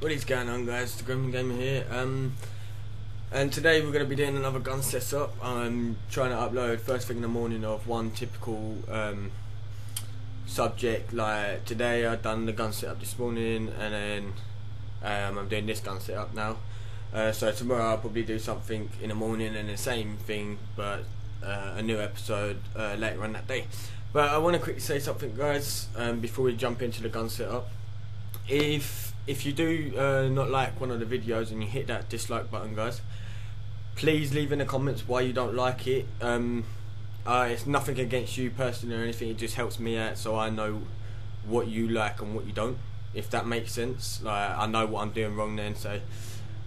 What is going on guys, the Gremlin Gamer here, um, and today we're going to be doing another gun setup. I'm trying to upload first thing in the morning of one typical um, subject, like today I've done the gun setup this morning and then um, I'm doing this gun setup now. Uh, so tomorrow I'll probably do something in the morning and the same thing but uh, a new episode uh, later on that day. But I want to quickly say something guys um, before we jump into the gun setup. If if you do uh, not like one of the videos and you hit that dislike button guys please leave in the comments why you don't like it. Um, uh, it's nothing against you personally or anything. It just helps me out so I know what you like and what you don't if that makes sense. Like I know what I'm doing wrong then so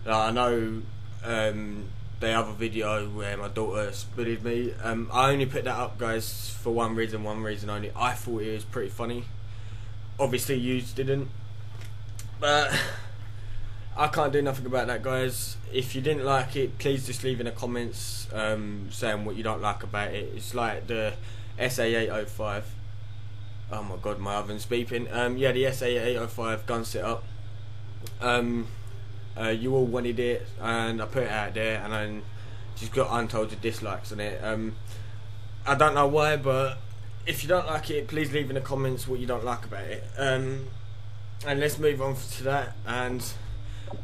like, I know um, the other video where my daughter spitted me. Um, I only put that up guys for one reason one reason only. I thought it was pretty funny. Obviously you didn't but I can't do nothing about that, guys. If you didn't like it, please just leave in the comments um, saying what you don't like about it. It's like the SA805. Oh my god, my oven's beeping. Um, yeah, the SA805 gun setup. Um, uh, you all wanted it, and I put it out there, and then just got untold of dislikes on it. Um, I don't know why, but if you don't like it, please leave in the comments what you don't like about it. Um, and let's move on to that and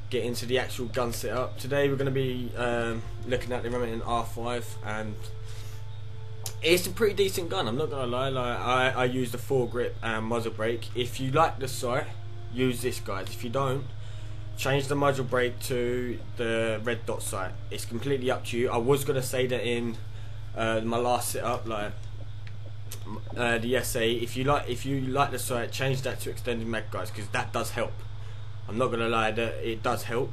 get into the actual gun setup. Today we're going to be um, looking at the Remington R5 and it's a pretty decent gun, I'm not going to lie. Like, I, I use the foregrip and muzzle brake. If you like the sight, use this guys. If you don't, change the muzzle brake to the red dot sight. It's completely up to you. I was going to say that in uh, my last setup, like uh, the SA. If you like, if you like the sight, change that to extended mag, guys, because that does help. I'm not gonna lie, that it does help.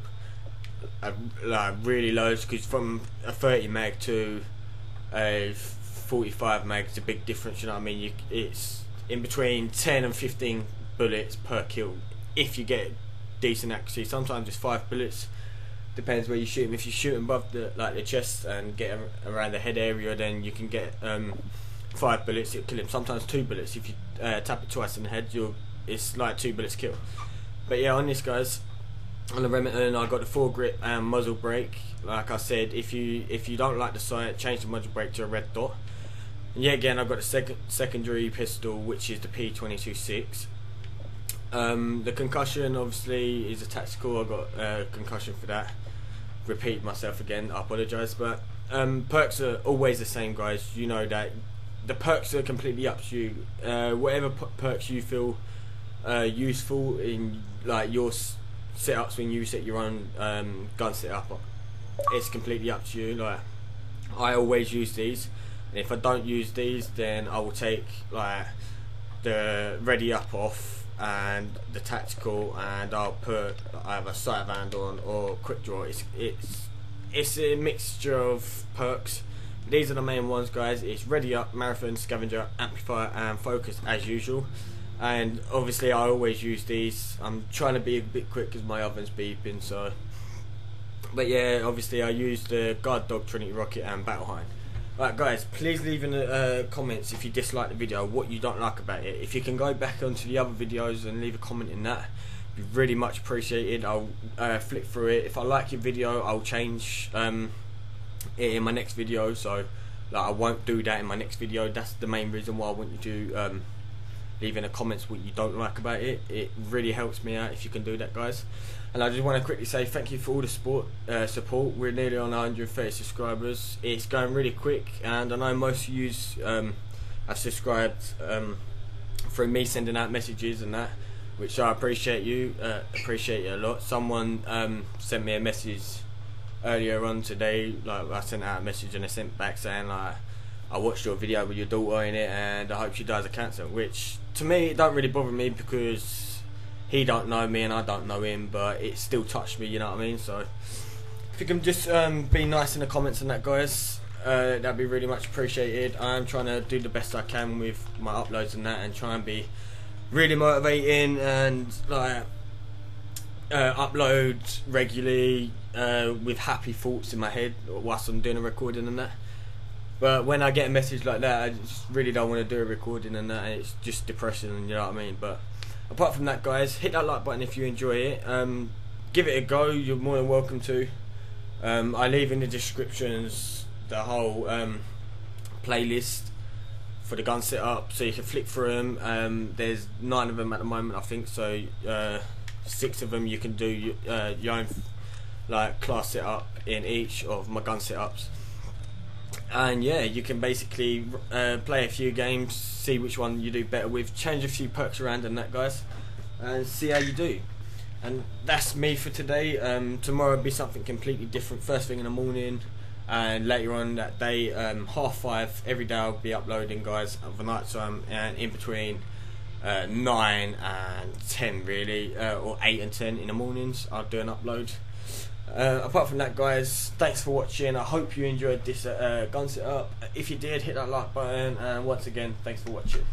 Uh, like really loads, because from a 30 mag to a 45 mag is a big difference. You know what I mean? You, it's in between 10 and 15 bullets per kill if you get decent accuracy. Sometimes it's five bullets. Depends where you shoot them. If you shoot above the like the chest and get around the head area, then you can get um, five bullets, it'll kill him. Sometimes two bullets. If you uh, tap it twice in the head, you'll it's like two bullets kill. But yeah, on this guys, on the Remington, I got the foregrip and muzzle brake. Like I said, if you if you don't like the sight, change the muzzle brake to a red dot. And yeah, again, I've got a second secondary pistol, which is the P226. Um, the concussion obviously is a tactical. I got uh, concussion for that. Repeat myself again. I apologise, but um, perks are always the same, guys. You know that the perks are completely up to you. Uh, whatever perks you feel uh, useful in like your setups when you set your own um, gun setup, it's completely up to you. Like I always use these, and if I don't use these, then I will take like the ready up off and the tactical, and I'll put either sight band on or quick draw. It's it's it's a mixture of perks these are the main ones, guys. It's Ready Up, Marathon, Scavenger, Amplifier, and Focus as usual. And obviously, I always use these. I'm trying to be a bit quick because my oven's beeping, so. But yeah, obviously, I use the Guard Dog, Trinity Rocket, and Battle Hind. Right, guys, please leave in the uh, comments if you dislike the video, what you don't like about it. If you can go back onto the other videos and leave a comment in that, be really much appreciated. I'll uh, flip through it. If I like your video, I'll change. Um, in my next video so like I won't do that in my next video. That's the main reason why I want you to um, leave in the comments what you don't like about it. It really helps me out if you can do that guys. And I just want to quickly say thank you for all the support uh, support. We're nearly on 130 subscribers. It's going really quick and I know most of you um, have subscribed um, through me sending out messages and that which I appreciate you uh, appreciate you a lot. Someone um, sent me a message earlier on today, like I sent out a message and I sent back saying like I watched your video with your daughter in it and I hope she dies of cancer, which to me it don't really bother me because he don't know me and I don't know him, but it still touched me, you know what I mean? So if you can just um, be nice in the comments and that, guys, uh, that'd be really much appreciated. I'm trying to do the best I can with my uploads and that, and try and be really motivating and like uh, upload regularly uh, with happy thoughts in my head whilst I'm doing a recording and that. But when I get a message like that, I just really don't want to do a recording and that, and it's just depressing, you know what I mean? But apart from that, guys, hit that like button if you enjoy it. Um, give it a go. You're more than welcome to. Um, I leave in the descriptions the whole um, playlist for the gun setup, so you can flick through them. Um, there's nine of them at the moment, I think. So uh, six of them you can do uh, your own like class setup in each of my gun setups. And yeah, you can basically uh, play a few games, see which one you do better with, change a few perks around and that, guys, and see how you do. And that's me for today. Um, tomorrow will be something completely different. First thing in the morning, and later on that day, um, half five every day I'll be uploading, guys, of the night time, and in between uh, nine and ten, really, uh, or eight and ten in the mornings, I'll do an upload. Uh, apart from that, guys, thanks for watching. I hope you enjoyed this uh, gun setup. If you did, hit that like button, and once again, thanks for watching.